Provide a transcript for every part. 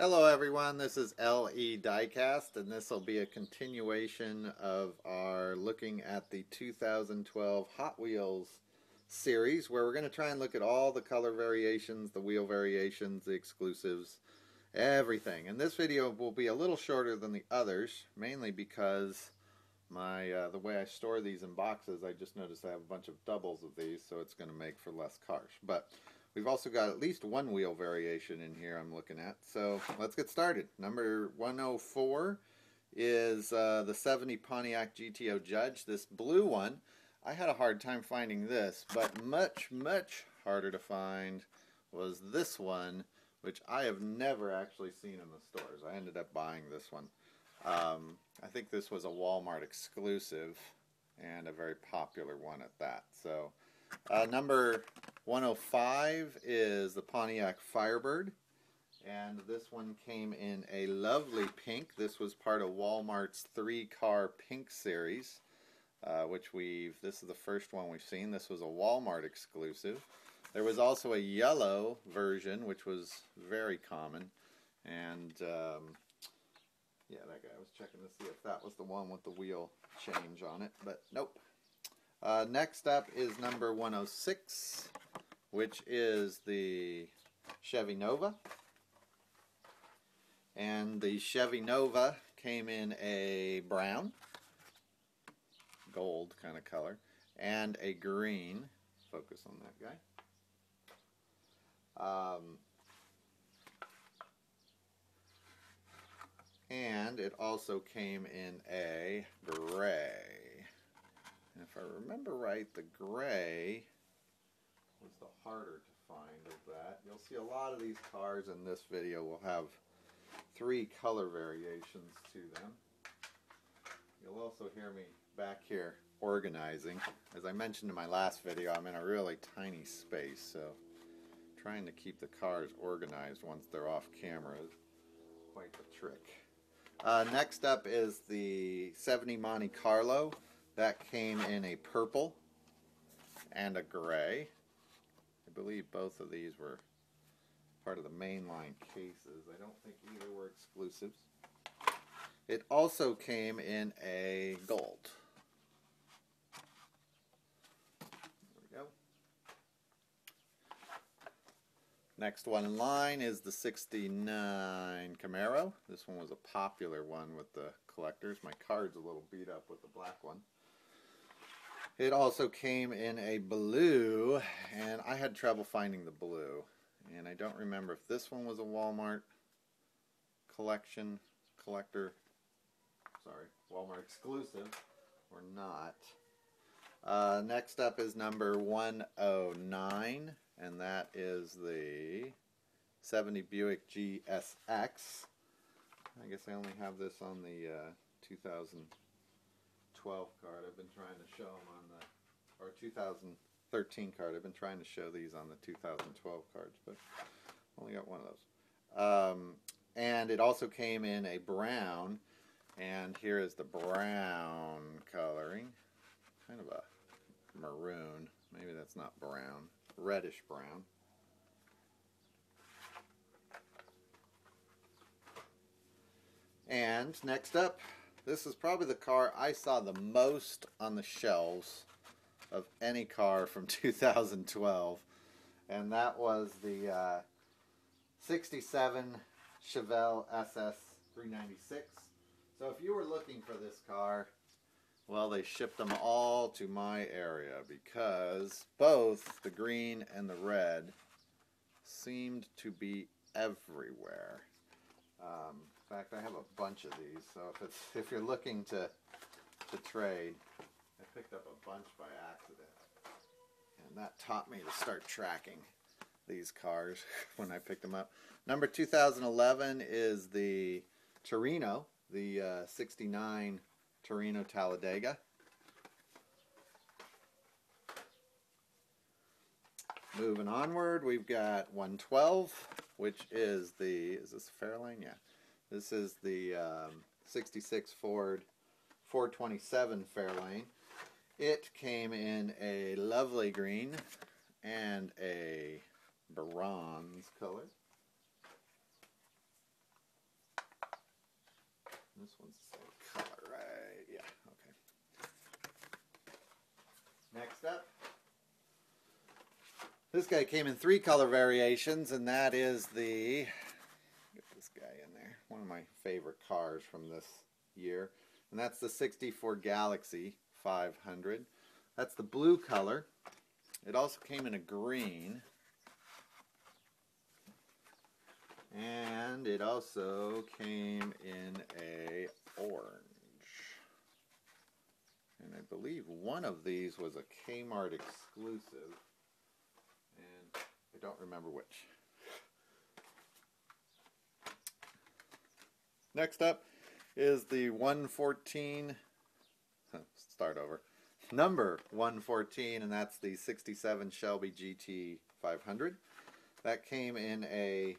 Hello everyone, this is LE Diecast and this will be a continuation of our looking at the 2012 Hot Wheels series where we're going to try and look at all the color variations, the wheel variations, the exclusives, everything. And this video will be a little shorter than the others, mainly because my uh, the way I store these in boxes, I just noticed I have a bunch of doubles of these, so it's going to make for less cars. But We've also got at least one wheel variation in here I'm looking at. So let's get started. Number 104 is uh, the 70 Pontiac GTO Judge. This blue one, I had a hard time finding this, but much, much harder to find was this one, which I have never actually seen in the stores. I ended up buying this one. Um, I think this was a Walmart exclusive and a very popular one at that. So uh, number 105 is the Pontiac Firebird. And this one came in a lovely pink. This was part of Walmart's three car pink series, uh, which we've, this is the first one we've seen. This was a Walmart exclusive. There was also a yellow version, which was very common. And um, yeah, that guy I was checking to see if that was the one with the wheel change on it, but nope. Uh, next up is number 106, which is the Chevy Nova. And the Chevy Nova came in a brown, gold kind of color, and a green. Focus on that guy. Um, and it also came in a gray. And if I remember right, the gray was the harder to find of that. You'll see a lot of these cars in this video will have three color variations to them. You'll also hear me back here organizing. As I mentioned in my last video, I'm in a really tiny space, so trying to keep the cars organized once they're off camera is quite the trick. Uh, next up is the 70 Monte Carlo. That came in a purple and a gray. I believe both of these were part of the mainline cases. I don't think either were exclusives. It also came in a gold. There we go. Next one in line is the 69 Camaro. This one was a popular one with the collectors. My card's a little beat up with the black one. It also came in a blue, and I had trouble finding the blue. And I don't remember if this one was a Walmart collection, collector, sorry, Walmart exclusive or not. Uh, next up is number 109, and that is the 70 Buick GSX. I guess I only have this on the uh, 2000 12 card. I've been trying to show them on or 2013 card. I've been trying to show these on the 2012 cards, but only got one of those. Um, and it also came in a brown, and here is the brown coloring, kind of a maroon. Maybe that's not brown, reddish brown. And next up, this is probably the car I saw the most on the shelves of any car from 2012. And that was the uh, 67 Chevelle SS 396. So if you were looking for this car, well, they shipped them all to my area because both the green and the red seemed to be everywhere. Um, in fact, I have a bunch of these, so if it's if you're looking to to trade, picked up a bunch by accident, and that taught me to start tracking these cars when I picked them up. Number 2011 is the Torino, the uh, 69 Torino Talladega. Moving onward, we've got 112, which is the, is this Fairlane? Yeah. This is the um, 66 Ford 427 Fairlane. It came in a lovely green and a bronze color. This one's the same color, right? Yeah, okay. Next up. This guy came in three color variations, and that is the... Get this guy in there. One of my favorite cars from this year. And that's the 64 Galaxie. 500. That's the blue color. It also came in a green. And it also came in a orange. And I believe one of these was a Kmart exclusive. And I don't remember which. Next up is the 114. Start over. Number 114, and that's the 67 Shelby GT 500. That came in a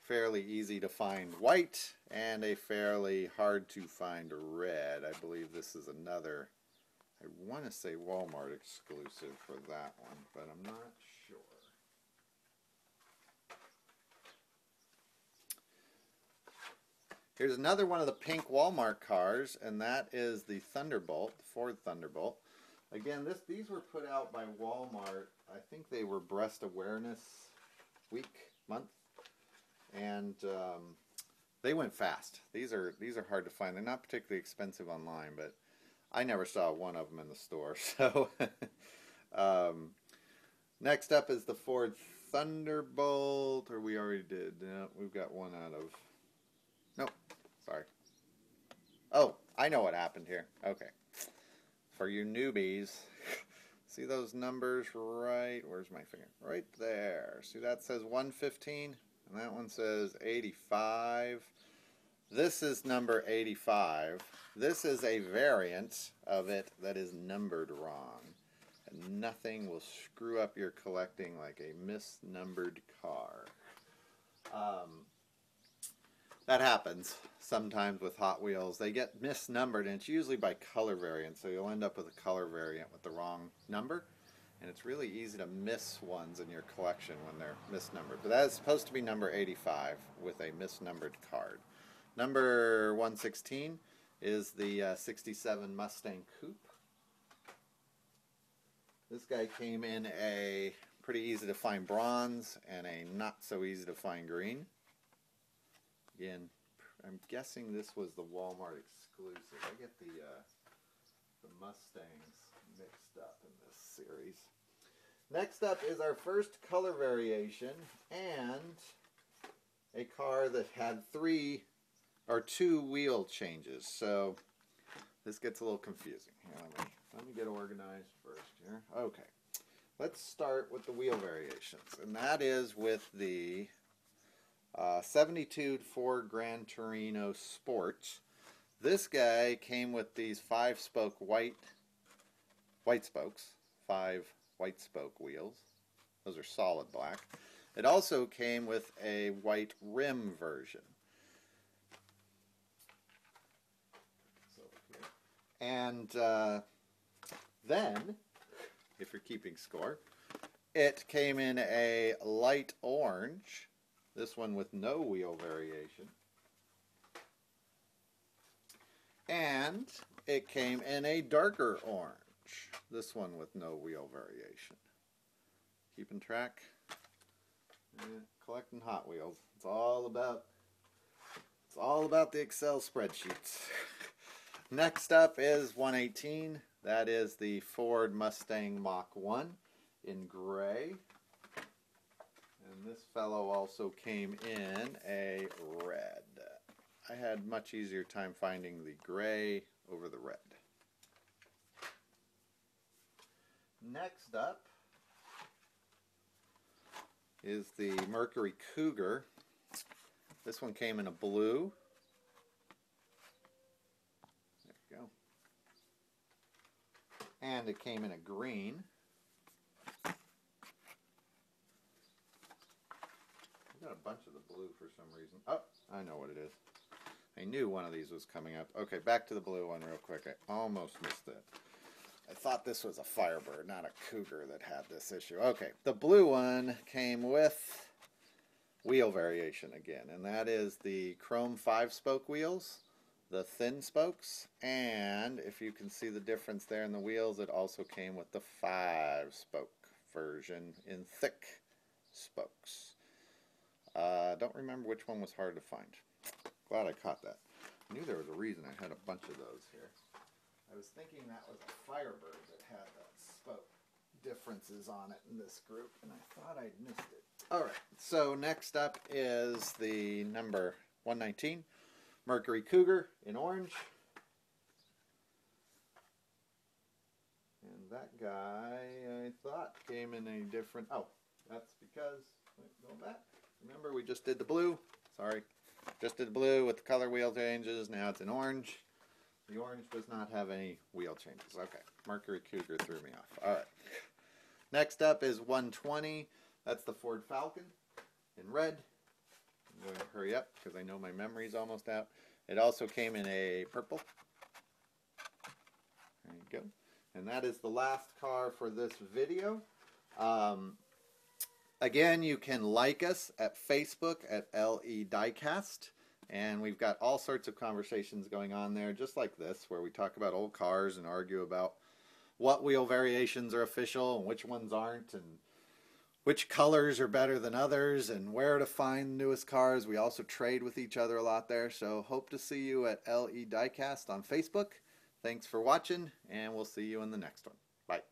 fairly easy to find white and a fairly hard to find red. I believe this is another, I want to say Walmart exclusive for that one, but I'm not sure. Here's another one of the pink Walmart cars, and that is the Thunderbolt, the Ford Thunderbolt. Again, this these were put out by Walmart. I think they were Breast Awareness Week month, and um, they went fast. These are these are hard to find. They're not particularly expensive online, but I never saw one of them in the store. So, um, next up is the Ford Thunderbolt, or we already did. We've got one out of. Nope, sorry. Oh, I know what happened here. Okay, for you newbies. See those numbers right? Where's my finger? Right there. See that says 115? And that one says 85. This is number 85. This is a variant of it that is numbered wrong. And nothing will screw up your collecting like a misnumbered car. That happens sometimes with Hot Wheels. They get misnumbered, and it's usually by color variant. So you'll end up with a color variant with the wrong number. And it's really easy to miss ones in your collection when they're misnumbered. But that is supposed to be number 85 with a misnumbered card. Number 116 is the uh, 67 Mustang Coupe. This guy came in a pretty easy to find bronze and a not so easy to find green. Again, I'm guessing this was the Walmart exclusive. I get the uh, the Mustangs mixed up in this series. Next up is our first color variation and a car that had three or two wheel changes. So this gets a little confusing. Here, let, me, let me get organized first here. Okay. Let's start with the wheel variations. And that is with the uh, 72 Ford Gran Torino Sports. This guy came with these five spoke white white spokes, five white spoke wheels. Those are solid black. It also came with a white rim version. And uh, then, if you're keeping score, it came in a light orange this one with no wheel variation. And it came in a darker orange. This one with no wheel variation. Keeping track? Eh, collecting Hot Wheels. It's all about it's all about the Excel spreadsheets. Next up is 118. That is the Ford Mustang Mach 1 in gray. And this fellow also came in a red. I had much easier time finding the gray over the red. Next up is the Mercury Cougar. This one came in a blue. There you go. And it came in a green. Got a bunch of the blue for some reason. Oh, I know what it is. I knew one of these was coming up. Okay, back to the blue one real quick. I almost missed it. I thought this was a Firebird, not a Cougar that had this issue. Okay, the blue one came with wheel variation again, and that is the chrome five-spoke wheels, the thin spokes, and if you can see the difference there in the wheels, it also came with the five-spoke version in thick spokes. Uh, don't remember which one was hard to find. Glad I caught that. I knew there was a reason I had a bunch of those here. I was thinking that was a Firebird that had that spoke differences on it in this group, and I thought I'd missed it. All right, so next up is the number 119, Mercury Cougar in orange. And that guy, I thought, came in a different, oh, that's because, wait, back. Remember, we just did the blue. Sorry. Just did the blue with the color wheel changes. Now it's an orange. The orange does not have any wheel changes. Okay. Mercury Cougar threw me off. All right. Next up is 120. That's the Ford Falcon in red. I'm going to hurry up because I know my memory's almost out. It also came in a purple. There you go. And that is the last car for this video. Um, Again, you can like us at Facebook at LE Diecast. And we've got all sorts of conversations going on there, just like this, where we talk about old cars and argue about what wheel variations are official and which ones aren't, and which colors are better than others, and where to find newest cars. We also trade with each other a lot there. So hope to see you at LE Diecast on Facebook. Thanks for watching, and we'll see you in the next one. Bye.